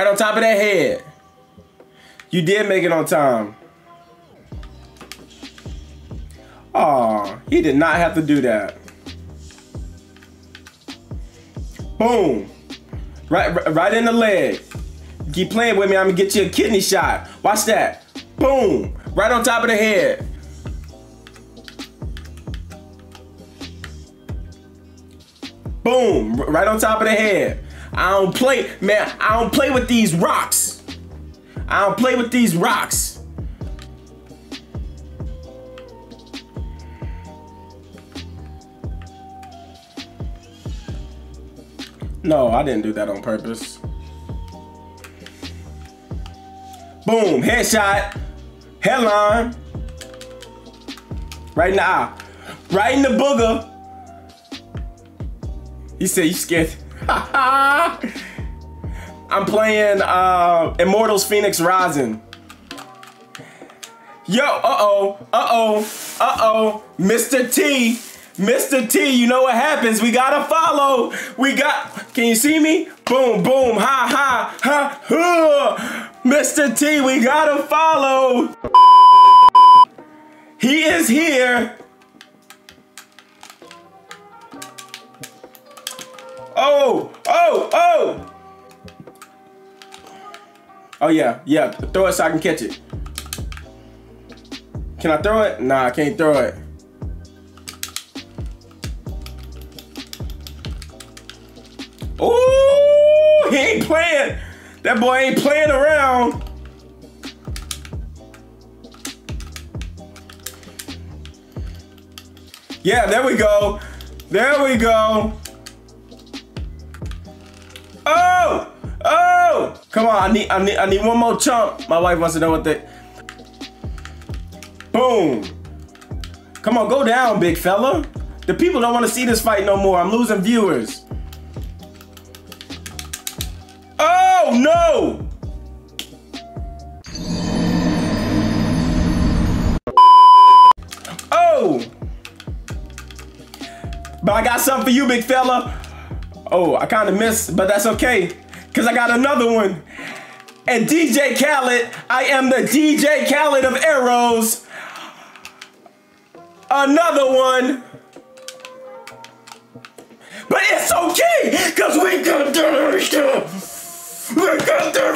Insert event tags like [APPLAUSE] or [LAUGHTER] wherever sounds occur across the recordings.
Right on top of that head. You did make it on time. Aw, he did not have to do that. Boom. Right, right in the leg. Keep playing with me, I'm gonna get you a kidney shot. Watch that. Boom. Right on top of the head. Boom. Right on top of the head. I don't play, man, I don't play with these rocks. I don't play with these rocks. No, I didn't do that on purpose. Boom, headshot, headline. Right now, right in the booger. He said you scared. [LAUGHS] I'm playing uh, Immortals Fenyx Rising. Yo, uh-oh, uh-oh, uh-oh, Mr. T, Mr. T, you know what happens. We gotta follow. We got, can you see me? Boom, boom, ha, ha, ha, ha. Mr. T, we gotta follow. He is here. Oh, oh, oh. Oh yeah, yeah, throw it so I can catch it. Can I throw it? Nah, I can't throw it. Oh, he ain't playing. That boy ain't playing around. Yeah, there we go. There we go. Oh! Oh! Come on, I need I need I need one more chump. My wife wants to know what the Boom. Come on, go down, big fella. The people don't want to see this fight no more. I'm losing viewers. Oh no! Oh! But I got something for you, big fella. Oh, I kind of missed, but that's okay. Because I got another one. And DJ Khaled, I am the DJ Khaled of arrows. Another one. But it's okay, because we got that right. We got there.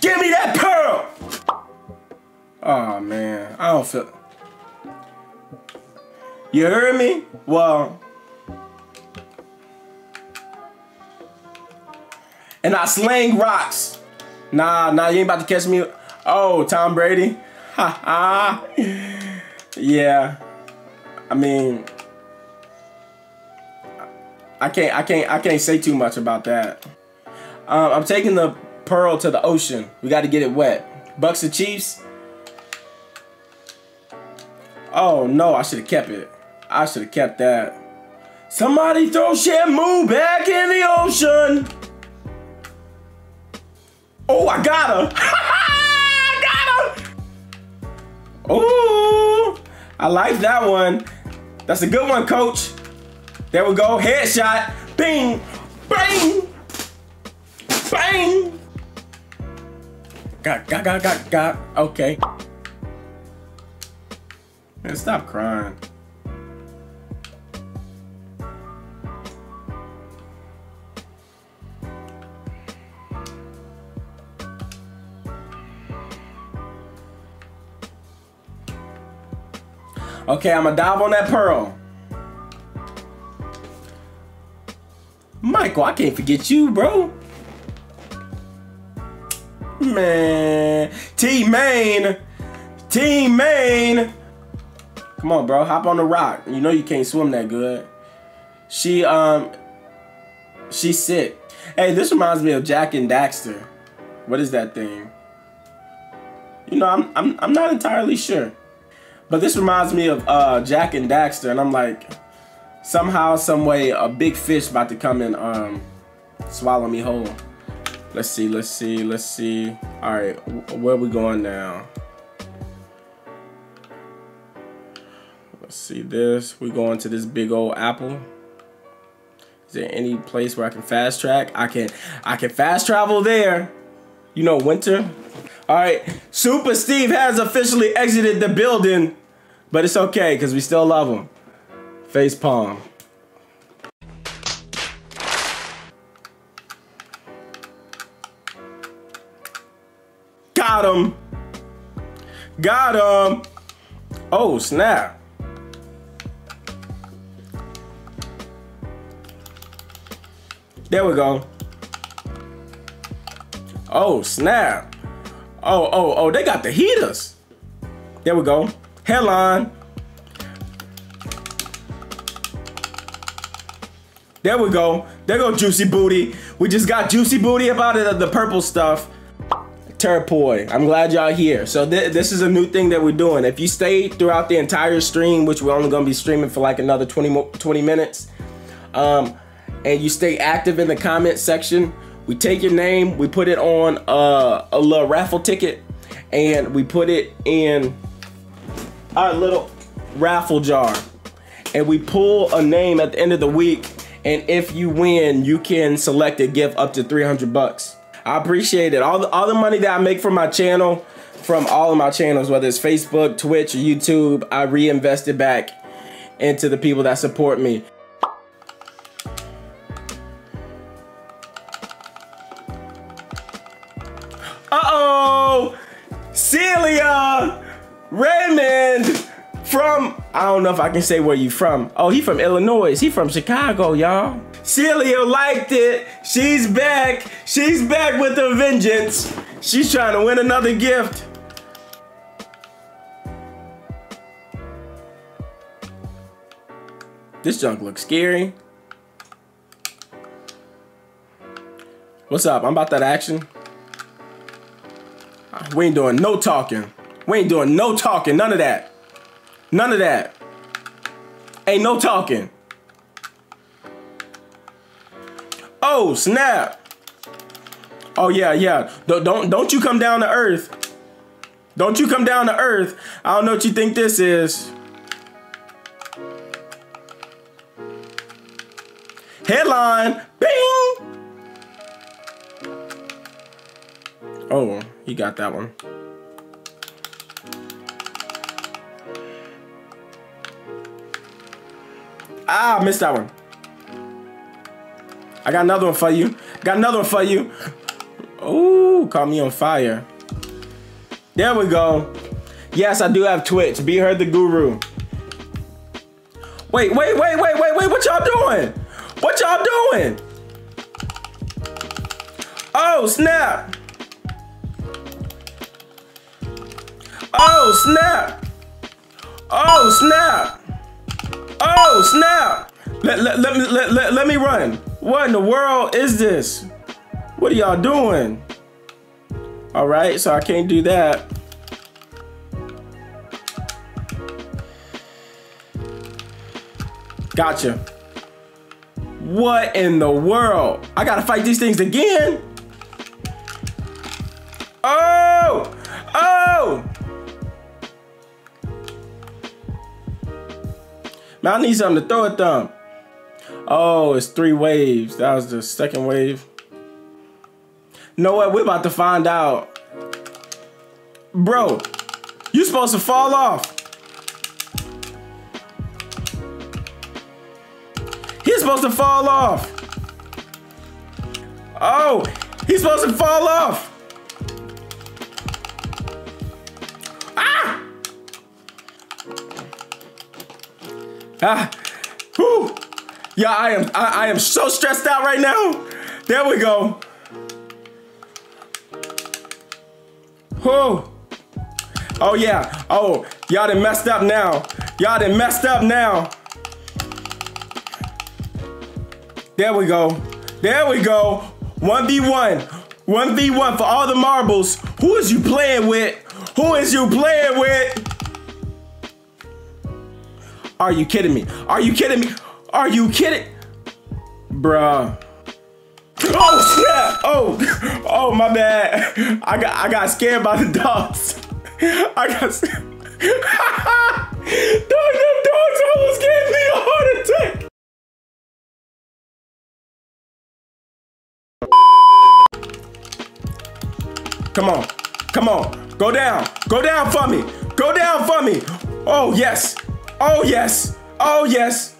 Give me that pearl. Oh, man. I don't feel... You heard me? Well... And I slang rocks. Nah, nah, you ain't about to catch me. Oh, Tom Brady. Ha [LAUGHS] ha. Yeah. I mean, I can't, I can't, I can't say too much about that. Um, I'm taking the pearl to the ocean. We got to get it wet. Bucks and Chiefs. Oh no, I should have kept it. I should have kept that. Somebody throw Shamu back in the ocean. Oh, I got her. [LAUGHS] I got her. Oh, I like that one. That's a good one, coach. There we go. Headshot. Bing. Bang. Bang. Got, got, got, got, got. Okay. Man, stop crying. Okay, I'm gonna dive on that pearl. Michael, I can't forget you, bro. Man. T-Main. T-Main. Come on, bro. Hop on the rock. You know you can't swim that good. She, um, she's sick. Hey, this reminds me of Jak and Daxter. What is that thing? You know, I'm, I'm, I'm not entirely sure. But this reminds me of uh, Jak and Daxter, and I'm like, somehow, some way, a big fish about to come and um, swallow me whole. Let's see, let's see, let's see. All right, where we going now? Let's see this. We going to this big old apple. Is there any place where I can fast track? I can I can fast travel there. You know, winter. All right, Super Steve has officially exited the building, but it's okay because we still love him. Face palm. Got him. Got him. Oh, snap. There we go. Oh, snap. Oh, oh, oh, they got the heaters. There we go. Headline. There we go. There go Juicy Booty. We just got Juicy Booty about it, the purple stuff. Terrapoy, I'm glad y'all here. So th this is a new thing that we're doing. If you stay throughout the entire stream, which we're only gonna be streaming for like another 20, 20 minutes, um, and you stay active in the comment section, we take your name, we put it on uh, a little raffle ticket, and we put it in our little raffle jar. And we pull a name at the end of the week, and if you win, you can select a gift up to 300 bucks. I appreciate it. All the all the money that I make from my channel, from all of my channels, whether it's Facebook, Twitch, or YouTube, I reinvest it back into the people that support me. Celia Raymond from, I don't know if I can say where you from. Oh, he from Illinois. He from Chicago, y'all. Celia liked it. She's back. She's back with a vengeance. She's trying to win another gift. This junk looks scary. What's up? I'm about that action. We ain't doing no talking. We ain't doing no talking. None of that. None of that. Ain't no talking. Oh, snap. Oh yeah, yeah. Don't don't don't you come down to earth. Don't you come down to earth. I don't know what you think this is. Headline. Bing. Oh, he got that one. Ah, missed that one. I got another one for you. Got another one for you. Ooh, caught me on fire. There we go. Yes, I do have Twitch. Be heard the guru. Wait, wait, wait, wait, wait, wait. What y'all doing? What y'all doing? Oh, snap. Oh, snap. Oh, snap. Oh, snap. Let, let, let, me, let, let, let me run. What in the world is this? What are y'all doing? All right, so I can't do that. Gotcha. What in the world? I gotta fight these things again? Oh! Man, I need something to throw at them. Oh, it's three waves. That was the second wave. Know what? We're about to find out. Bro, you supposed to fall off. He's supposed to fall off. Oh, he's supposed to fall off. Ah! Whew! Yeah, I am I, I am so stressed out right now. There we go. Whoa. Oh yeah. Oh, y'all done messed up now. Y'all done messed up now. There we go. There we go. 1v1. 1v1 for all the marbles. Who is you playing with? Who is you playing with? Are you kidding me? Are you kidding me? Are you kidding? Bruh. Oh snap! Oh, [LAUGHS] oh my bad. [LAUGHS] I got I got scared by the dogs. [LAUGHS] I got scared. Dog, them dogs almost gave me a heart attack. Come on, come on, go down, go down for me, go down for me. Oh yes, Oh, yes. Oh, yes.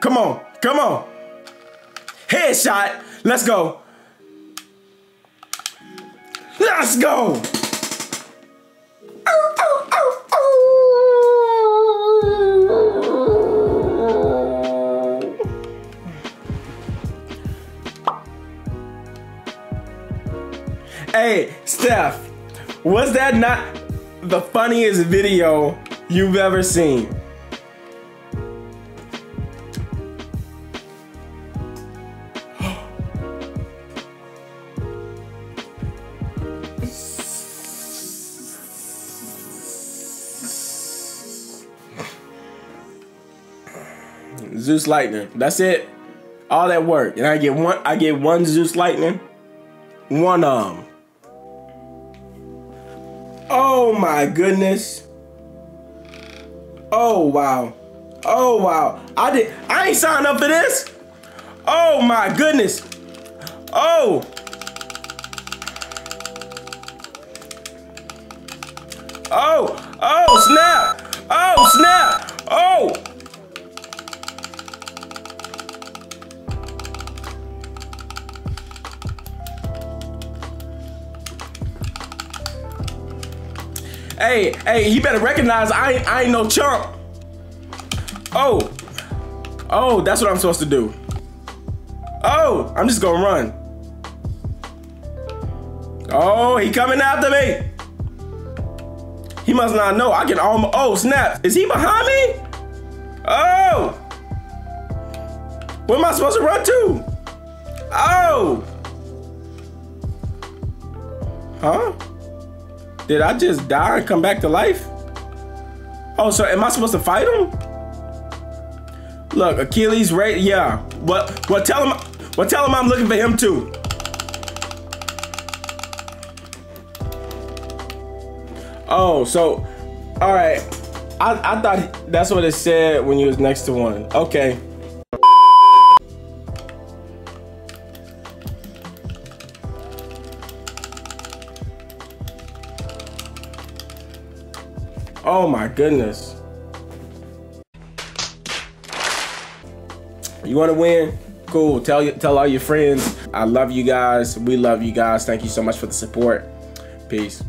Come on. Come on. Headshot. Let's go. Let's go. Hey, Steph, was that not the funniest video you've ever seen? Zeus Lightning. That's it. All that work. And I get one I get one Zeus Lightning. One um Oh my goodness. Oh wow. Oh wow. I did I ain't signed up for this. Oh my goodness. Oh. Oh, oh snap. Oh snap. Hey, hey, he better recognize I ain't, I ain't no chump. Oh. Oh, that's what I'm supposed to do. Oh, I'm just gonna run. Oh, he coming after me. He must not know. I can almost, oh snap. Is he behind me? Oh. Where am I supposed to run to? Oh. Huh? Did I just die and come back to life? Oh, so am I supposed to fight him? Look, Achilles, right? Yeah. What? What? Tell him. What? Tell him I'm looking for him too. Oh, so, all right. I, I thought that's what it said when you was next to one. Okay. Oh my goodness. You want to win? Cool. Tell you, tell all your friends. I love you guys. We love you guys. Thank you so much for the support. Peace.